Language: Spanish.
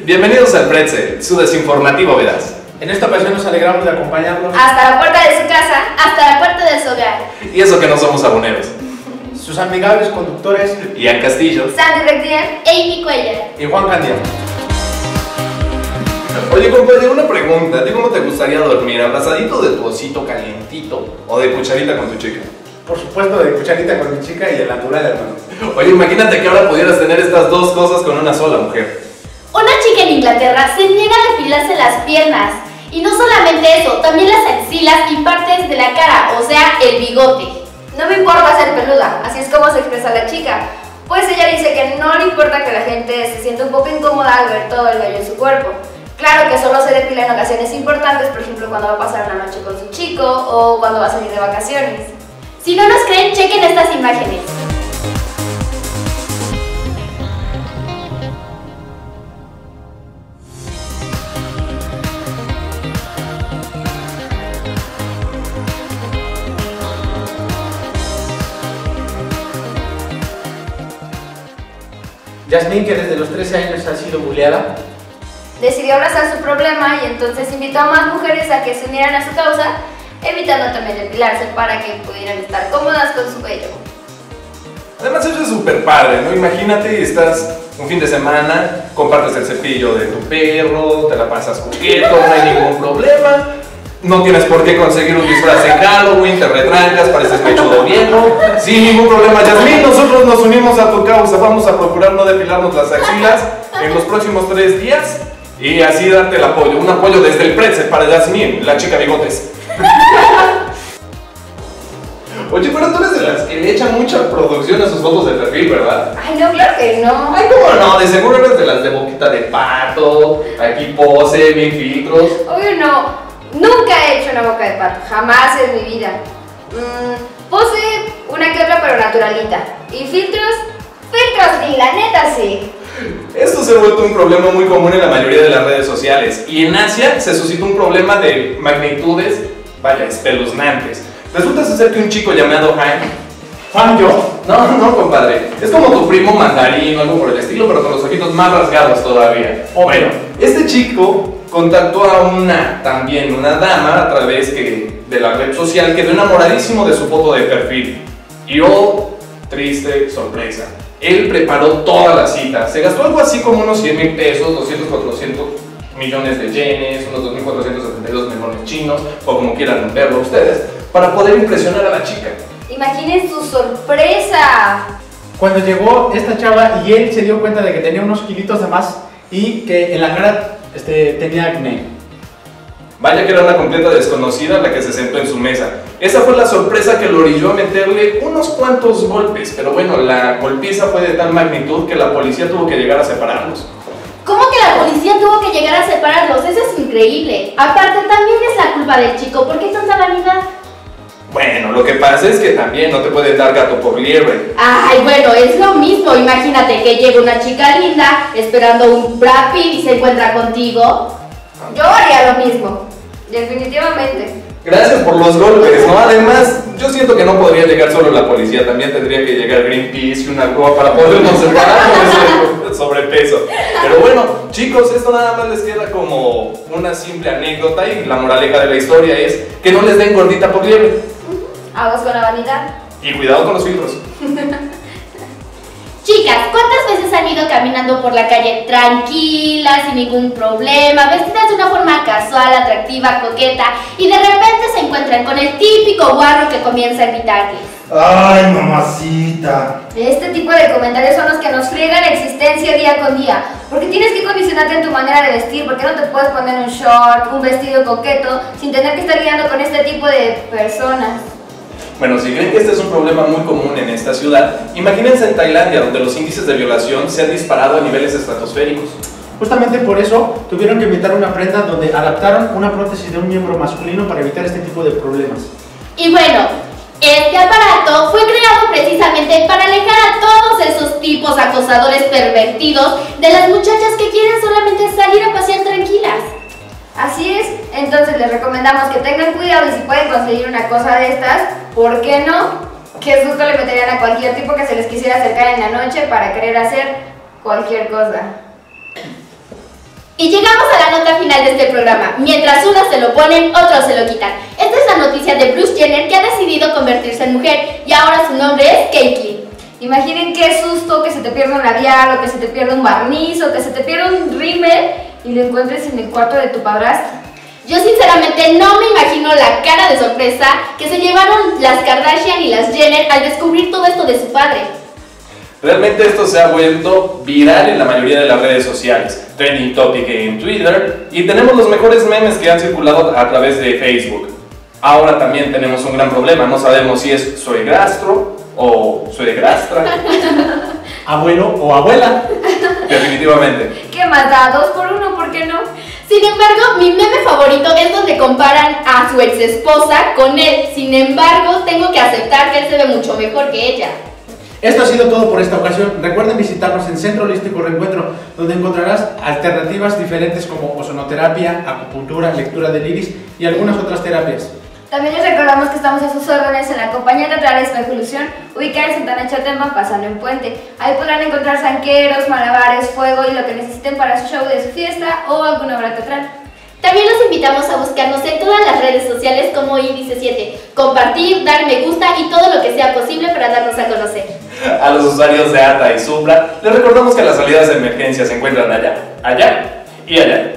Bienvenidos al Pretzel, su desinformativo verás. En esta ocasión nos alegramos de acompañarlos Hasta la puerta de su casa, hasta la puerta de su hogar. Y eso que no somos aboneros. sus amigables conductores Ian Castillo. Sandy Rectier, Amy Cuellar. y Juan Candia. Oye, compadre, una pregunta. ¿A ti cómo te gustaría dormir? ¿Abrazadito de tu osito calientito o de cucharita con tu chica? Por supuesto, de cucharita con mi chica y de la natural, hermano. Oye, imagínate que ahora pudieras tener estas dos cosas con una sola mujer. Una chica en Inglaterra se niega a depilarse las piernas. Y no solamente eso, también las axilas y partes de la cara, o sea, el bigote. No me importa ser peluda, así es como se expresa la chica. Pues ella dice que no le importa que la gente se sienta un poco incómoda al ver todo el vello en su cuerpo. Claro que solo se depila en ocasiones importantes, por ejemplo cuando va a pasar una noche con su chico o cuando va a salir de vacaciones. Si no nos creen, chequen estas imágenes. Yasmín, que desde los 13 años ha sido buleada, Decidió abrazar su problema y entonces invitó a más mujeres a que se unieran a su causa, evitando también depilarse para que pudieran estar cómodas con su vello. Además, eso es súper padre, ¿no? Imagínate, estás un fin de semana, compartes el cepillo de tu perro, te la pasas coqueto, no hay ningún problema. No tienes por qué conseguir un disfraz en Halloween, te retrancas, pareces mechudo viejo. Sin ningún problema, Yasmín, nosotros nos unimos a tu causa. Vamos a procurar no depilarnos las axilas en los próximos tres días y así darte el apoyo. Un apoyo desde el pretzel para Yasmín, la chica bigotes. Oye, pero tú eres de las que le echan mucha producción a sus fotos de perfil, ¿verdad? Ay, no, claro que no. Ay, cómo no, de seguro eres de las de boquita de pato, aquí pose, bien filtros. Obvio no. Nunca he hecho una boca de pato, jamás en mi vida. Mm, una que otra, pero naturalita. ¿Y filtros? Filtros, sí, la neta sí. Esto se ha vuelto un problema muy común en la mayoría de las redes sociales y en Asia se suscitó un problema de magnitudes, vaya, espeluznantes. Resulta ser que un chico llamado Han Juan yo. No, no, compadre. Es como tu primo mandarín o algo por el estilo, pero con los ojitos más rasgados todavía. O bueno, este chico contactó a una, también una dama, a través que, de la red social, quedó enamoradísimo de su foto de perfil. Y oh, triste sorpresa. Él preparó toda la cita. Se gastó algo así como unos 100 mil pesos, 200, 400 millones de yenes, unos 2.472 millones chinos, o como quieran verlo ustedes, para poder impresionar a la chica. Imaginen su sorpresa. Cuando llegó esta chava y él se dio cuenta de que tenía unos kilitos de más y que en la cara este, tenía acné. Vaya que era una completa desconocida la que se sentó en su mesa. Esa fue la sorpresa que lo orilló a meterle unos cuantos golpes, pero bueno, la golpiza fue de tal magnitud que la policía tuvo que llegar a separarlos. ¿Cómo que la policía tuvo que llegar a separarlos? Eso es increíble. Aparte, también es la culpa del chico. ¿Por qué tanta vanidad? Bueno, lo que pasa es que también no te pueden dar gato por liebre. Ay, bueno, es lo mismo. Imagínate que llega una chica linda esperando un Brad Pitt y se encuentra contigo. Yo haría lo mismo. Definitivamente. Gracias por los golpes, ¿no? Además, yo siento que no podría llegar solo la policía, también tendría que llegar Greenpeace y una grúa para podernos separar con ese sobrepeso. Pero bueno, chicos, esto nada más les queda como una simple anécdota y la moraleja de la historia es que no les den gordita por liebre. Aguas con la vanidad. Y cuidado con los filtros. Chicas, ¿cuántas veces han ido caminando por la calle tranquilas, sin ningún problema, vestidas de una forma casual, atractiva, coqueta, y de repente se encuentran con el típico guarro que comienza a gritarles? Ay, mamacita. Este tipo de comentarios son los que nos friegan la existencia día con día. Porque tienes que condicionarte en tu manera de vestir. Porque no te puedes poner un short, un vestido coqueto, sin tener que estar lidiando con este tipo de personas. Bueno, si creen que este es un problema muy común en esta ciudad, imagínense en Tailandia, donde los índices de violación se han disparado a niveles estratosféricos. Justamente por eso tuvieron que inventar una prenda donde adaptaron una prótesis de un miembro masculino para evitar este tipo de problemas. Y bueno, este aparato fue creado precisamente para alejar a todos esos tipos acosadores pervertidos de las muchachas que quieren solamente salir a pasear tranquilas. Así es, entonces les recomendamos que tengan cuidado y si pueden conseguir una cosa de estas, ¿por qué no? ¿Qué susto le meterían a cualquier tipo que se les quisiera acercar en la noche para querer hacer cualquier cosa? Y llegamos a la nota final de este programa. Mientras unos se lo ponen, otros se lo quitan. Esta es la noticia de Bruce Jenner que ha decidido convertirse en mujer y ahora su nombre es Caitlyn. Imaginen qué susto que se te pierda un labial o que se te pierda un barniz o que se te pierda un rímel y lo encuentres en el cuarto de tu padrastro. Yo sinceramente no me imagino la cara de sorpresa que se llevaron las Kardashian y las Jenner al descubrir todo esto de su padre. Realmente esto se ha vuelto viral en la mayoría de las redes sociales, trending topic en Twitter y tenemos los mejores memes que han circulado a través de Facebook. Ahora también tenemos un gran problema, no sabemos si es suegrastro o suegrastra, Abuelo o abuela. definitivamente. ¿Qué más da? ¿Dos por uno? ¿Por qué no? Sin embargo, mi meme favorito es donde comparan a su ex esposa con él. Sin embargo, tengo que aceptar que él se ve mucho mejor que ella. Esto ha sido todo por esta ocasión. Recuerden visitarnos en Centro Holístico Reencuentro, donde encontrarás alternativas diferentes como ozonoterapia, acupuntura, lectura del iris y algunas otras terapias. También les recordamos que estamos a sus órdenes en la compañía teatral Espejo Ilusión, ubicada en Santana Chatempa, pasando en Puente. Ahí podrán encontrar zanqueros, malabares, fuego y lo que necesiten para su show de su fiesta o alguna obra teatral. También los invitamos a buscarnos en todas las redes sociales como Índice 7, compartir, dar me gusta y todo lo que sea posible para darnos a conocer. A los usuarios de ATA y Supra, les recordamos que las salidas de emergencia se encuentran allá, allá y allá.